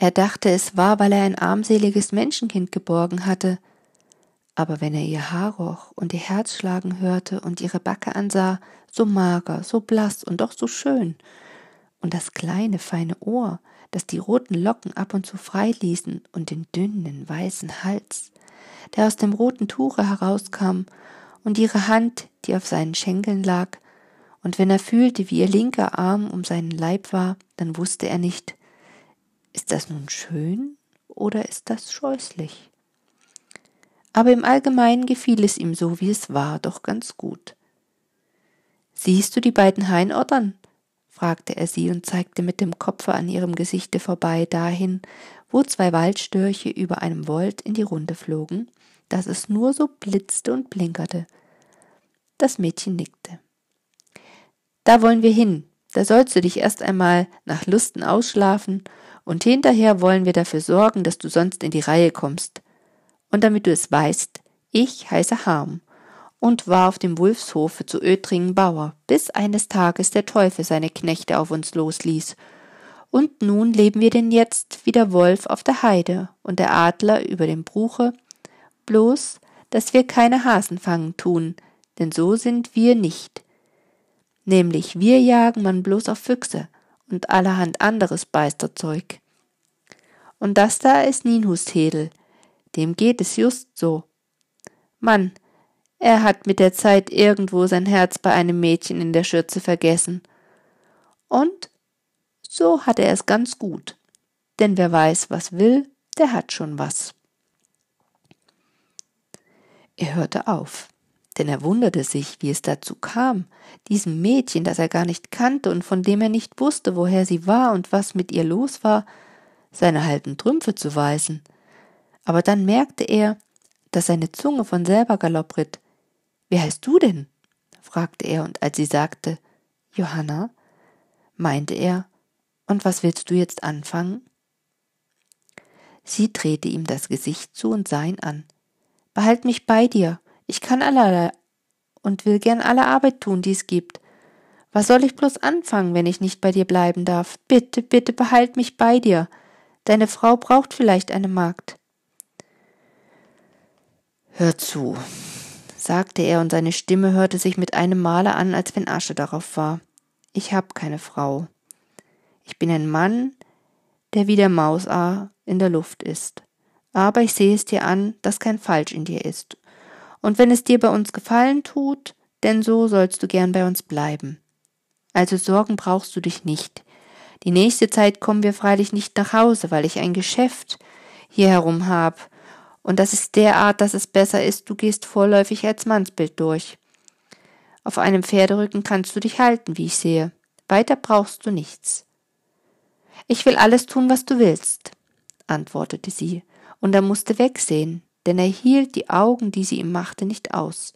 Er dachte, es war, weil er ein armseliges Menschenkind geborgen hatte, aber wenn er ihr Haar roch und ihr Herz schlagen hörte und ihre Backe ansah, so mager, so blass und doch so schön, und das kleine, feine Ohr, das die roten Locken ab und zu frei ließen, und den dünnen, weißen Hals, der aus dem roten Tuche herauskam, und ihre Hand, die auf seinen Schenkeln lag, und wenn er fühlte, wie ihr linker Arm um seinen Leib war, dann wusste er nicht, ist das nun schön oder ist das scheußlich? Aber im Allgemeinen gefiel es ihm so, wie es war, doch ganz gut. Siehst du die beiden Hainottern? fragte er sie und zeigte mit dem Kopfe an ihrem Gesichte vorbei dahin, wo zwei Waldstörche über einem Wold in die Runde flogen, dass es nur so blitzte und blinkerte. Das Mädchen nickte. Da wollen wir hin. Da sollst du dich erst einmal nach Lusten ausschlafen und hinterher wollen wir dafür sorgen, dass du sonst in die Reihe kommst. Und damit du es weißt, ich heiße Harm und war auf dem Wulfshofe zu Ötringen Bauer, bis eines Tages der Teufel seine Knechte auf uns losließ. Und nun leben wir denn jetzt wie der Wolf auf der Heide und der Adler über dem Bruche, bloß, dass wir keine Hasen fangen tun, denn so sind wir nicht nämlich wir jagen man bloß auf Füchse und allerhand anderes Beisterzeug. Und das da ist Ninhus Hedel, dem geht es just so. Mann, er hat mit der Zeit irgendwo sein Herz bei einem Mädchen in der Schürze vergessen. Und so hat er es ganz gut, denn wer weiß, was will, der hat schon was. Er hörte auf. denn er wunderte sich, wie es dazu kam, diesem Mädchen, das er gar nicht kannte und von dem er nicht wusste, woher sie war und was mit ihr los war, seine halben Trümpfe zu weisen. Aber dann merkte er, dass seine Zunge von selber Galopp ritt. Wie heißt du denn? fragte er, und als sie sagte Johanna, meinte er, und was willst du jetzt anfangen? Sie drehte ihm das Gesicht zu und sah ihn an. Behalt mich bei dir, ich kann allerlei und will gern alle Arbeit tun, die es gibt. Was soll ich bloß anfangen, wenn ich nicht bei dir bleiben darf? Bitte, bitte behalt mich bei dir. Deine Frau braucht vielleicht eine Magd. Hör zu, sagte er, und seine Stimme hörte sich mit einem Male an, als wenn Asche darauf war. Ich hab keine Frau. Ich bin ein Mann, der wie der Mausar in der Luft ist. Aber ich sehe es dir an, dass kein Falsch in dir ist. Und wenn es dir bei uns gefallen tut, denn so sollst du gern bei uns bleiben. Also Sorgen brauchst du dich nicht. Die nächste Zeit kommen wir freilich nicht nach Hause, weil ich ein Geschäft hier herum hab, und das ist derart, dass es besser ist, du gehst vorläufig als Mannsbild durch. Auf einem Pferderücken kannst du dich halten, wie ich sehe. Weiter brauchst du nichts. Ich will alles tun, was du willst, antwortete sie, und er musste wegsehen, denn er hielt die Augen, die sie ihm machte, nicht aus.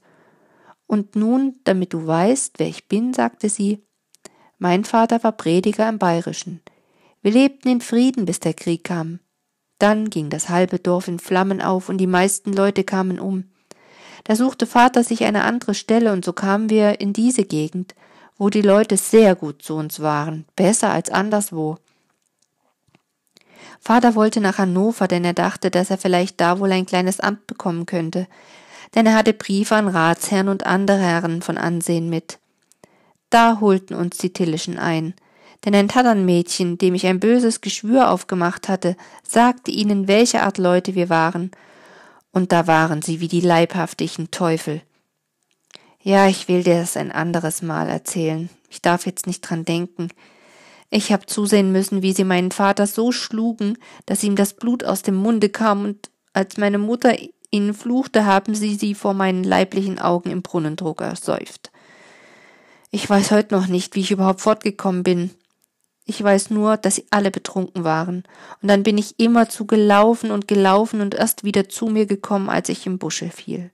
Und nun, damit du weißt, wer ich bin, sagte sie, mein Vater war Prediger im Bayerischen. Wir lebten in Frieden, bis der Krieg kam. Dann ging das halbe Dorf in Flammen auf und die meisten Leute kamen um. Da suchte Vater sich eine andere Stelle und so kamen wir in diese Gegend, wo die Leute sehr gut zu uns waren, besser als anderswo. Vater wollte nach Hannover, denn er dachte, dass er vielleicht da wohl ein kleines Amt bekommen könnte, denn er hatte Briefe an Ratsherren und andere Herren von Ansehen mit. Da holten uns die Tillischen ein, denn ein Tatternmädchen, dem ich ein böses Geschwür aufgemacht hatte, sagte ihnen, welche Art Leute wir waren, und da waren sie wie die leibhaftigen Teufel. Ja, ich will dir das ein anderes Mal erzählen. Ich darf jetzt nicht dran denken. Ich hab zusehen müssen, wie sie meinen Vater so schlugen, dass ihm das Blut aus dem Munde kam, und als meine Mutter ihnen fluchte, haben sie sie vor meinen leiblichen Augen im Brunnendruck ersäuft. Ich weiß heute noch nicht, wie ich überhaupt fortgekommen bin. Ich weiß nur, dass sie alle betrunken waren, und dann bin ich immerzu gelaufen und gelaufen und erst wieder zu mir gekommen, als ich im Busche fiel.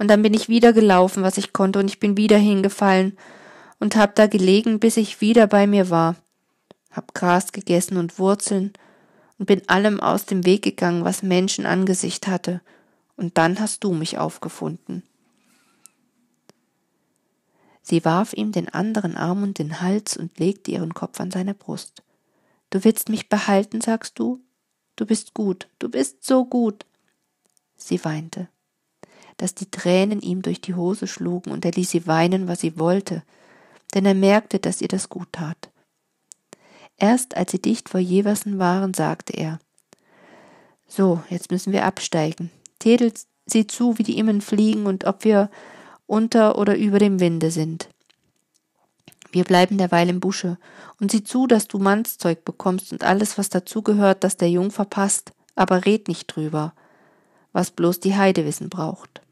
Und dann bin ich wieder gelaufen, was ich konnte, und ich bin wieder hingefallen und hab da gelegen, bis ich wieder bei mir war. Hab Gras gegessen und Wurzeln und bin allem aus dem Weg gegangen, was Menschen Angesicht hatte, und dann hast du mich aufgefunden. Sie warf ihm den anderen Arm um den Hals und legte ihren Kopf an seine Brust. Du willst mich behalten, sagst du? Du bist gut, du bist so gut. Sie weinte, dass die Tränen ihm durch die Hose schlugen, und er ließ sie weinen, was sie wollte, denn er merkte, dass ihr das gut tat. Erst als sie dicht vor Jeversen waren, sagte er So, jetzt müssen wir absteigen. Tedel sieh zu, wie die Immen fliegen und ob wir unter oder über dem Winde sind. Wir bleiben derweil im Busche und sieh zu, dass du Mannszeug bekommst und alles, was dazugehört, das der Jung verpasst, aber red nicht drüber, was bloß die Heide wissen braucht.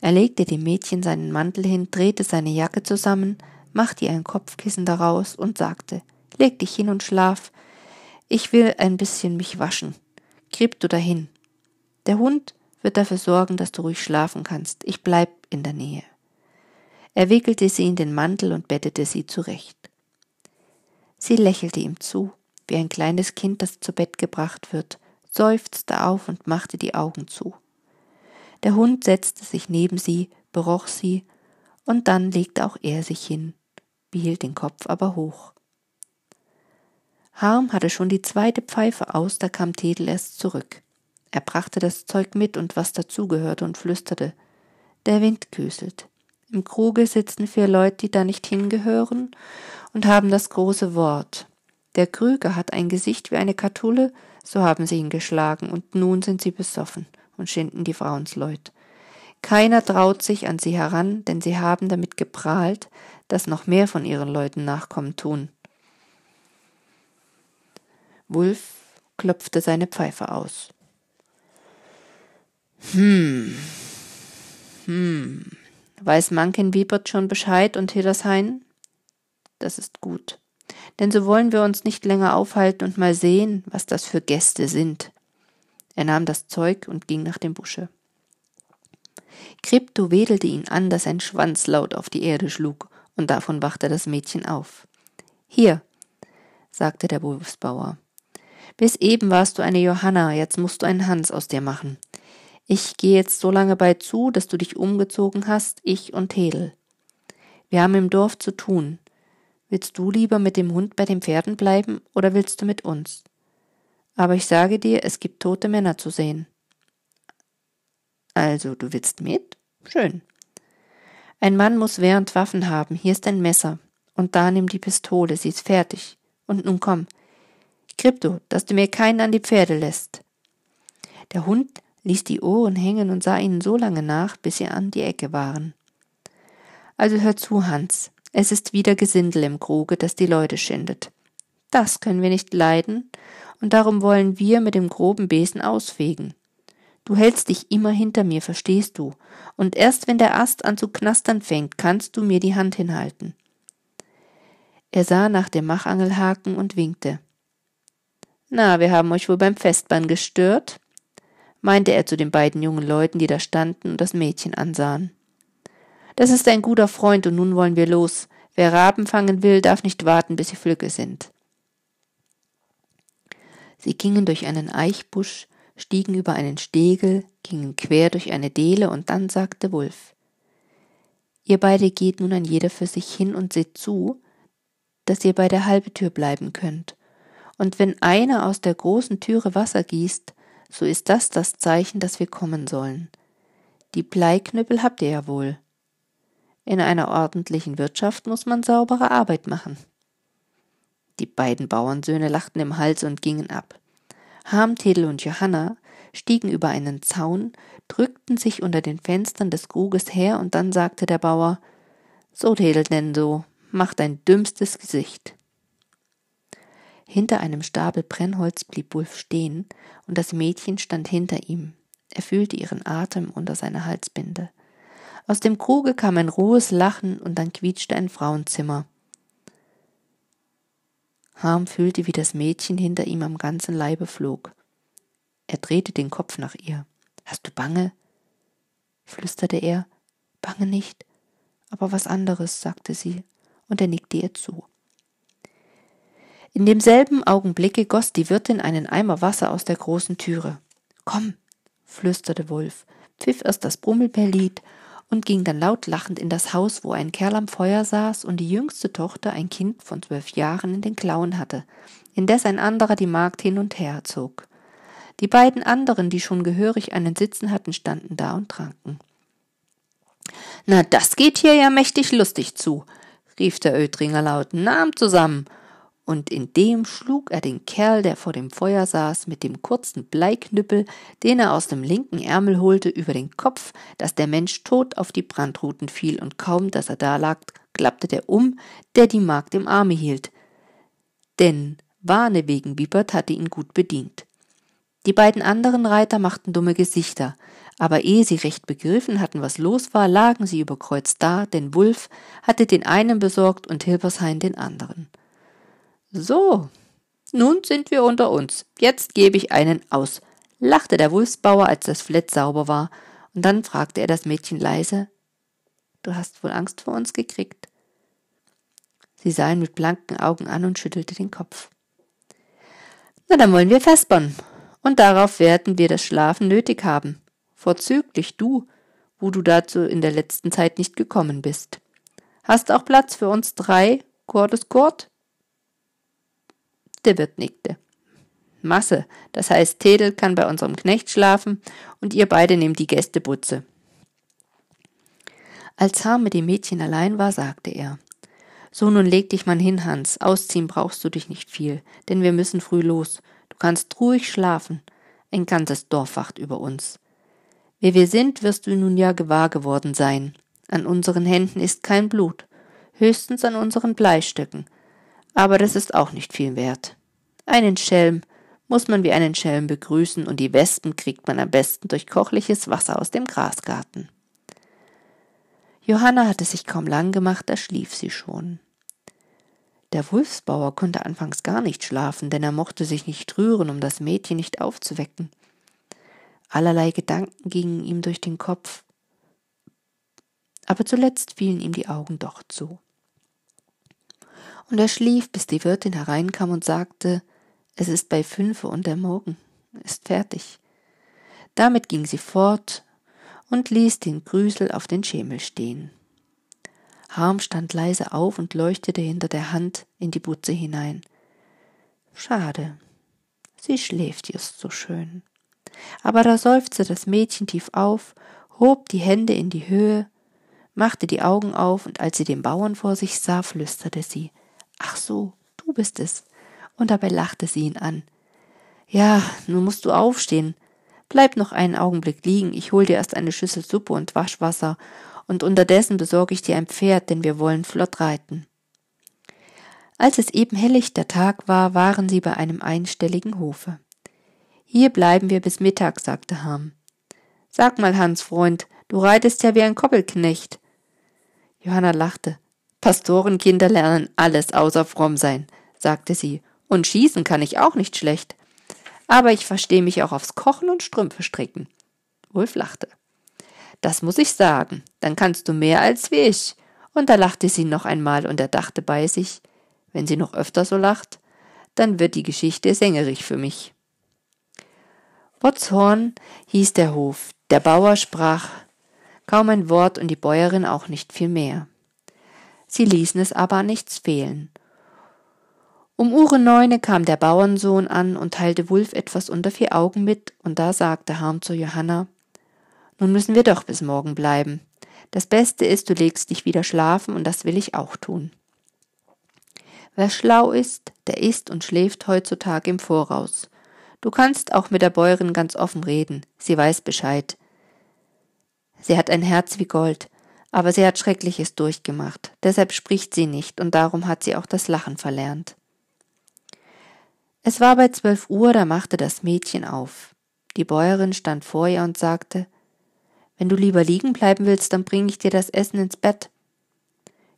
Er legte dem Mädchen seinen Mantel hin, drehte seine Jacke zusammen, machte ihr ein Kopfkissen daraus und sagte, leg dich hin und schlaf. Ich will ein bisschen mich waschen. Krieb du dahin. Der Hund wird dafür sorgen, dass du ruhig schlafen kannst. Ich bleib in der Nähe. Er wickelte sie in den Mantel und bettete sie zurecht. Sie lächelte ihm zu, wie ein kleines Kind, das zu Bett gebracht wird, seufzte auf und machte die Augen zu. Der Hund setzte sich neben sie, beroch sie, und dann legte auch er sich hin, behielt den Kopf aber hoch. Harm hatte schon die zweite Pfeife aus, da kam Tedel erst zurück. Er brachte das Zeug mit und was dazugehörte und flüsterte. Der Wind küselt. Im Kruge sitzen vier Leute, die da nicht hingehören und haben das große Wort. Der Krüger hat ein Gesicht wie eine Katulle, so haben sie ihn geschlagen, und nun sind sie besoffen und schinden die Frauensleut. Keiner traut sich an sie heran, denn sie haben damit geprahlt, dass noch mehr von ihren Leuten Nachkommen tun. Wulf klopfte seine Pfeife aus. Hm. Hm, weiß Mankin Wiebert schon Bescheid und Hillershain? Das ist gut. Denn so wollen wir uns nicht länger aufhalten und mal sehen, was das für Gäste sind. Er nahm das Zeug und ging nach dem Busche. Krypto wedelte ihn an, dass sein Schwanz laut auf die Erde schlug, und davon wachte das Mädchen auf. Hier, sagte der Wolfsbauer. Bis eben warst du eine Johanna, jetzt musst du einen Hans aus dir machen. Ich gehe jetzt so lange bei zu, dass du dich umgezogen hast, ich und Hedel. Wir haben im Dorf zu tun. Willst du lieber mit dem Hund bei den Pferden bleiben oder willst du mit uns? Aber ich sage dir, es gibt tote Männer zu sehen. Also, du willst mit? Schön. Ein Mann muss während Waffen haben. Hier ist ein Messer. Und da nimm die Pistole, sie ist fertig. Und nun komm. Krypto, dass du mir keinen an die Pferde lässt. Der Hund ließ die Ohren hängen und sah ihnen so lange nach, bis sie an die Ecke waren. Also hör zu, Hans. Es ist wieder Gesindel im Kruge, das die Leute schindet. Das können wir nicht leiden, und darum wollen wir mit dem groben Besen ausfegen. Du hältst dich immer hinter mir, verstehst du, und erst wenn der Ast an zu knastern fängt, kannst du mir die Hand hinhalten. Er sah nach dem Machangelhaken und winkte. Na, wir haben euch wohl beim Festbann gestört? Meinte er zu den beiden jungen Leuten, die da standen und das Mädchen ansahen. Das ist ein guter Freund, und nun wollen wir los. Wer Raben fangen will, darf nicht warten, bis sie Flücke sind. Sie gingen durch einen Eichbusch, stiegen über einen Stegel, gingen quer durch eine Dehle, und dann sagte Wulf Ihr beide geht nun ein jeder für sich hin und seht zu, dass ihr bei der Halbetür bleiben könnt. Und wenn einer aus der großen Türe Wasser gießt, so ist das das Zeichen, dass wir kommen sollen. Die Bleiknüppel habt ihr ja wohl. In einer ordentlichen Wirtschaft muss man saubere Arbeit machen. Die beiden Bauernsöhne lachten im Hals und gingen ab. Harmtedel und Johanna stiegen über einen Zaun, drückten sich unter den Fenstern des Kruges her, und dann sagte der Bauer So, Tedel denn so, mach dein dümmstes Gesicht. Hinter einem Stapel Brennholz blieb Wulf stehen, und das Mädchen stand hinter ihm. Er fühlte ihren Atem unter seiner Halsbinde. Aus dem Kruge kam ein rohes Lachen und dann quietschte ein Frauenzimmer. Harm fühlte, wie das Mädchen hinter ihm am ganzen Leibe flog. Er drehte den Kopf nach ihr. Hast du Bange? flüsterte er. Bange nicht, aber was anderes, sagte sie, und er nickte ihr zu. In demselben Augenblicke goss die Wirtin einen Eimer Wasser aus der großen Türe. Komm, flüsterte Wolf, pfiff erst das Brummelbärlied und ging dann laut lachend in das Haus, wo ein Kerl am Feuer saß und die jüngste Tochter ein Kind von zwölf Jahren in den Klauen hatte, indes ein anderer die Magd hin und her zog. Die beiden anderen, die schon gehörig einen Sitzen hatten, standen da und tranken. Na, das geht hier ja mächtig lustig zu, rief der Oetringer laut. Nahm zusammen und in dem schlug er den Kerl, der vor dem Feuer saß, mit dem kurzen Bleiknüppel, den er aus dem linken Ärmel holte, über den Kopf, dass der Mensch tot auf die Brandruten fiel, und kaum, dass er da lag, klappte der um, der die Magd im Arme hielt. Denn Wahne wegen Wippert hatte ihn gut bedient. Die beiden anderen Reiter machten dumme Gesichter, aber ehe sie recht begriffen hatten, was los war, lagen sie über Kreuz da, denn Wulf hatte den einen besorgt und Hilpershain den anderen. So, nun sind wir unter uns. Jetzt gebe ich einen aus, lachte der Wulfsbauer, als das Flett sauber war, und dann fragte er das Mädchen leise Du hast wohl Angst vor uns gekriegt. Sie sah ihn mit blanken Augen an und schüttelte den Kopf. Na, dann wollen wir vespern. Und darauf werden wir das Schlafen nötig haben. Vorzüglich du, wo du dazu in der letzten Zeit nicht gekommen bist. Hast auch Platz für uns drei, Kordes Kurt? Der Wirt nickte. Masse, das heißt, Tedel kann bei unserem Knecht schlafen und ihr beide nehmt die Gästebutze. Als Harm mit dem Mädchen allein war, sagte er, so nun leg dich mal hin, Hans, ausziehen brauchst du dich nicht viel, denn wir müssen früh los. Du kannst ruhig schlafen. Ein ganzes Dorf wacht über uns. Wer wir sind, wirst du nun ja gewahr geworden sein. An unseren Händen ist kein Blut, höchstens an unseren Bleistöcken, aber das ist auch nicht viel wert. Einen Schelm muss man wie einen Schelm begrüßen, und die Wespen kriegt man am besten durch kochliches Wasser aus dem Grasgarten. Johanna hatte sich kaum lang gemacht, da schlief sie schon. Der Wulfsbauer konnte anfangs gar nicht schlafen, denn er mochte sich nicht rühren, um das Mädchen nicht aufzuwecken. Allerlei Gedanken gingen ihm durch den Kopf, aber zuletzt fielen ihm die Augen doch zu. Und er schlief, bis die Wirtin hereinkam und sagte, es ist bei fünfe und der Morgen ist fertig. Damit ging sie fort und ließ den Grüsel auf den Schemel stehen. Harm stand leise auf und leuchtete hinter der Hand in die Butze hinein. Schade, sie schläft just so schön. Aber da seufzte das Mädchen tief auf, hob die Hände in die Höhe, machte die Augen auf, und als sie den Bauern vor sich sah, flüsterte sie Ach so, du bist es. Und dabei lachte sie ihn an. Ja, nun musst du aufstehen. Bleib noch einen Augenblick liegen, ich hol dir erst eine Schüssel Suppe und Waschwasser, und unterdessen besorge ich dir ein Pferd, denn wir wollen flott reiten. Als es eben hellichter Tag war, waren sie bei einem einstelligen Hofe. Hier bleiben wir bis Mittag, sagte Ham. Sag mal, Hans Freund, du reitest ja wie ein Koppelknecht. Johanna lachte. Pastorenkinder lernen alles außer fromm sein, sagte sie, und schießen kann ich auch nicht schlecht. Aber ich verstehe mich auch aufs Kochen und Strümpfe stricken. Ulf lachte. Das muss ich sagen, dann kannst du mehr als wie ich. Und da lachte sie noch einmal und er dachte bei sich, wenn sie noch öfter so lacht, dann wird die Geschichte sängerig für mich. Botzhorn hieß der Hof, der Bauer sprach kaum ein Wort und die Bäuerin auch nicht viel mehr. Sie ließen es aber an nichts fehlen. Um Uhren neune kam der Bauernsohn an und teilte Wulf etwas unter vier Augen mit, und da sagte Harm zu Johanna, nun müssen wir doch bis morgen bleiben. Das Beste ist, du legst dich wieder schlafen, und das will ich auch tun. Wer schlau ist, der isst und schläft heutzutage im Voraus. Du kannst auch mit der Bäuerin ganz offen reden, sie weiß Bescheid. Sie hat ein Herz wie Gold, aber sie hat Schreckliches durchgemacht, deshalb spricht sie nicht, und darum hat sie auch das Lachen verlernt. Es war bei zwölf Uhr, da machte das Mädchen auf. Die Bäuerin stand vor ihr und sagte Wenn du lieber liegen bleiben willst, dann bring ich dir das Essen ins Bett.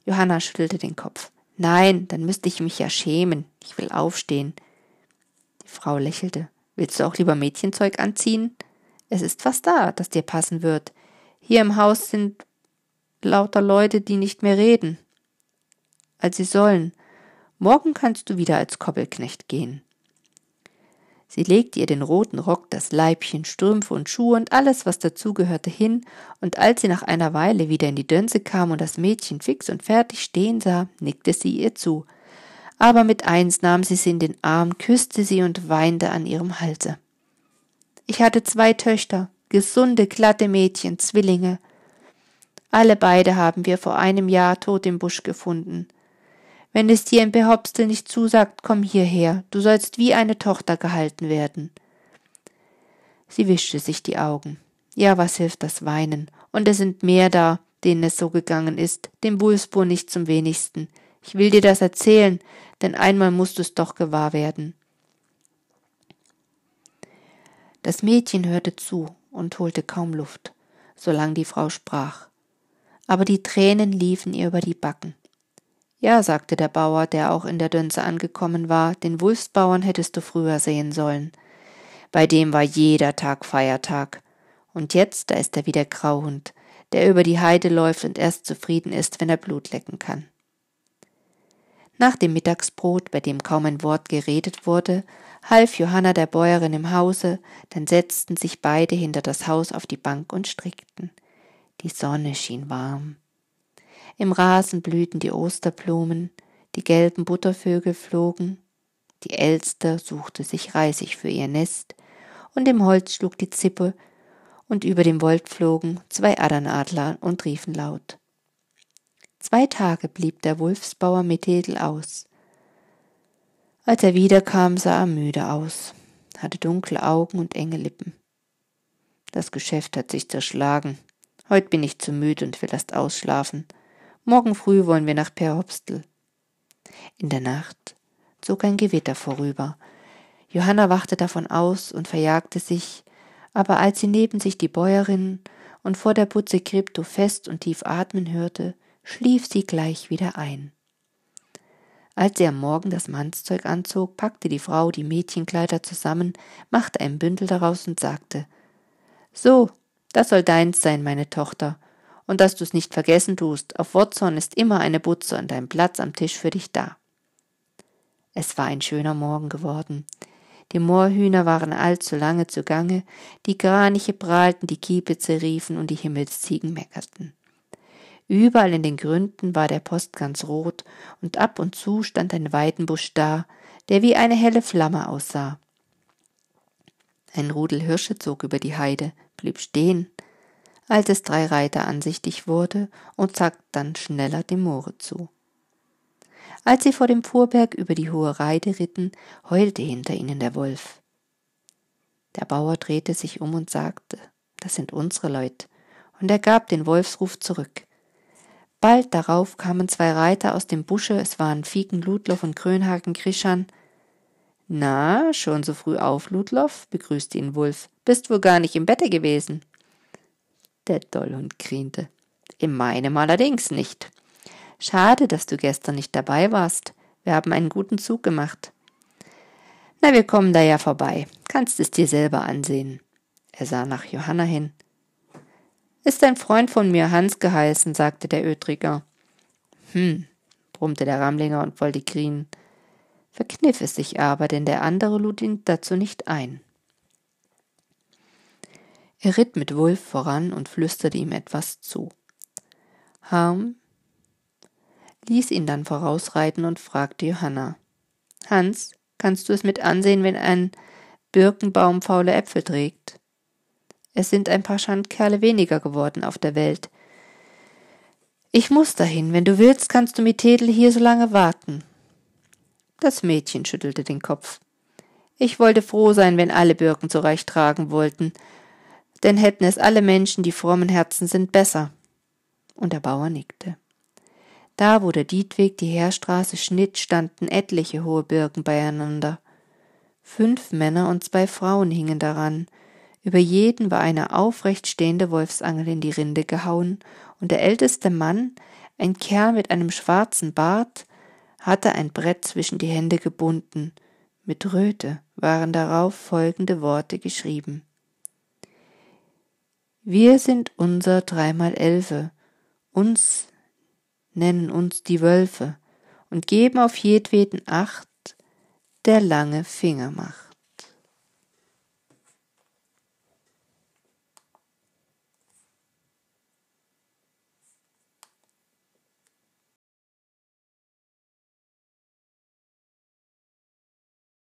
Johanna schüttelte den Kopf. Nein, dann müsste ich mich ja schämen. Ich will aufstehen. Die Frau lächelte. Willst du auch lieber Mädchenzeug anziehen? Es ist fast da, das dir passen wird. Hier im Haus sind lauter Leute, die nicht mehr reden, als sie sollen. Morgen kannst du wieder als Koppelknecht gehen. Sie legte ihr den roten Rock, das Leibchen, Strümpfe und Schuhe und alles, was dazugehörte, hin, und als sie nach einer Weile wieder in die Dönse kam und das Mädchen fix und fertig stehen sah, nickte sie ihr zu. Aber mit eins nahm sie sie in den Arm, küsste sie und weinte an ihrem Halse. Ich hatte zwei Töchter, gesunde, glatte Mädchen, Zwillinge. Alle beide haben wir vor einem Jahr tot im Busch gefunden. Wenn es dir in Behopstel nicht zusagt, komm hierher, du sollst wie eine Tochter gehalten werden. Sie wischte sich die Augen. Ja, was hilft das Weinen? Und es sind mehr da, denen es so gegangen ist, dem Wulfsbohr nicht zum wenigsten. Ich will dir das erzählen, denn einmal musst es doch gewahr werden. Das Mädchen hörte zu und holte kaum Luft, solange die Frau sprach aber die Tränen liefen ihr über die Backen. Ja, sagte der Bauer, der auch in der Dönse angekommen war, den Wulfsbauern hättest du früher sehen sollen. Bei dem war jeder Tag Feiertag. Und jetzt, da ist er wie der Grauhund, der über die Heide läuft und erst zufrieden ist, wenn er Blut lecken kann. Nach dem Mittagsbrot, bei dem kaum ein Wort geredet wurde, half Johanna der Bäuerin im Hause, dann setzten sich beide hinter das Haus auf die Bank und strickten. Die Sonne schien warm. Im Rasen blühten die Osterblumen, die gelben Buttervögel flogen, die Elster suchte sich Reisig für ihr Nest, und im Holz schlug die Zippe, und über dem Wold flogen zwei Adernadler und riefen laut. Zwei Tage blieb der Wulfsbauer Methedel aus. Als er wiederkam, sah er müde aus, hatte dunkle Augen und enge Lippen. Das Geschäft hat sich zerschlagen, Heut bin ich zu müde und will erst ausschlafen. Morgen früh wollen wir nach Perhopstl. In der Nacht zog ein Gewitter vorüber. Johanna wachte davon aus und verjagte sich, aber als sie neben sich die Bäuerin und vor der Butze Krypto fest und tief atmen hörte, schlief sie gleich wieder ein. Als sie am Morgen das Mannszeug anzog, packte die Frau die Mädchenkleider zusammen, machte ein Bündel daraus und sagte So, das soll deins sein, meine Tochter, und dass du's nicht vergessen tust, auf Watson ist immer eine Butze und ein Platz am Tisch für dich da. Es war ein schöner Morgen geworden. Die Moorhühner waren allzu lange zugange, die Kraniche prahlten, die Kiebitze riefen und die Himmelsziegen meckerten. Überall in den Gründen war der Post ganz rot, und ab und zu stand ein Weidenbusch da, der wie eine helle Flamme aussah. Ein Rudel Hirsche zog über die Heide, blieb stehen, als es drei Reiter ansichtig wurde und zackt dann schneller dem Moore zu. Als sie vor dem Fuhrberg über die hohe Reide ritten, heulte hinter ihnen der Wolf. Der Bauer drehte sich um und sagte, das sind unsere Leute, und er gab den Wolfsruf zurück. Bald darauf kamen zwei Reiter aus dem Busche, es waren Fieken Ludloff und Krönhagen Krischan. Na, schon so früh auf, Ludloff, begrüßte ihn Wulf. Bist wohl gar nicht im Bette gewesen. Der Dollhund griente. In meinem allerdings nicht. Schade, dass du gestern nicht dabei warst. Wir haben einen guten Zug gemacht. Na, wir kommen da ja vorbei. Kannst es dir selber ansehen. Er sah nach Johanna hin. Ist ein Freund von mir Hans geheißen, sagte der Ötriger. Hm, brummte der Ramlinger und wollte grien, verkniff es sich aber, denn der andere lud ihn dazu nicht ein. Er ritt mit Wulf voran und flüsterte ihm etwas zu. Harm ließ ihn dann vorausreiten und fragte Johanna Hans, kannst du es mit ansehen, wenn ein Birkenbaum faule Äpfel trägt? Es sind ein paar Schandkerle weniger geworden auf der Welt. Ich muss dahin. Wenn du willst, kannst du mit Tedel hier so lange warten. Das Mädchen schüttelte den Kopf. Ich wollte froh sein, wenn alle Birken zurecht tragen wollten, denn hätten es alle Menschen, die frommen Herzen sind, besser. Und der Bauer nickte. Da, wo der Dietweg die Heerstraße schnitt, standen etliche hohe Birken beieinander. Fünf Männer und zwei Frauen hingen daran, über jeden war eine aufrecht stehende Wolfsangel in die Rinde gehauen, und der älteste Mann, ein Kerl mit einem schwarzen Bart, hatte ein Brett zwischen die Hände gebunden. Mit Röte waren darauf folgende Worte geschrieben. Wir sind unser dreimal Elfe, uns nennen uns die Wölfe und geben auf jedweden Acht, der lange Finger macht.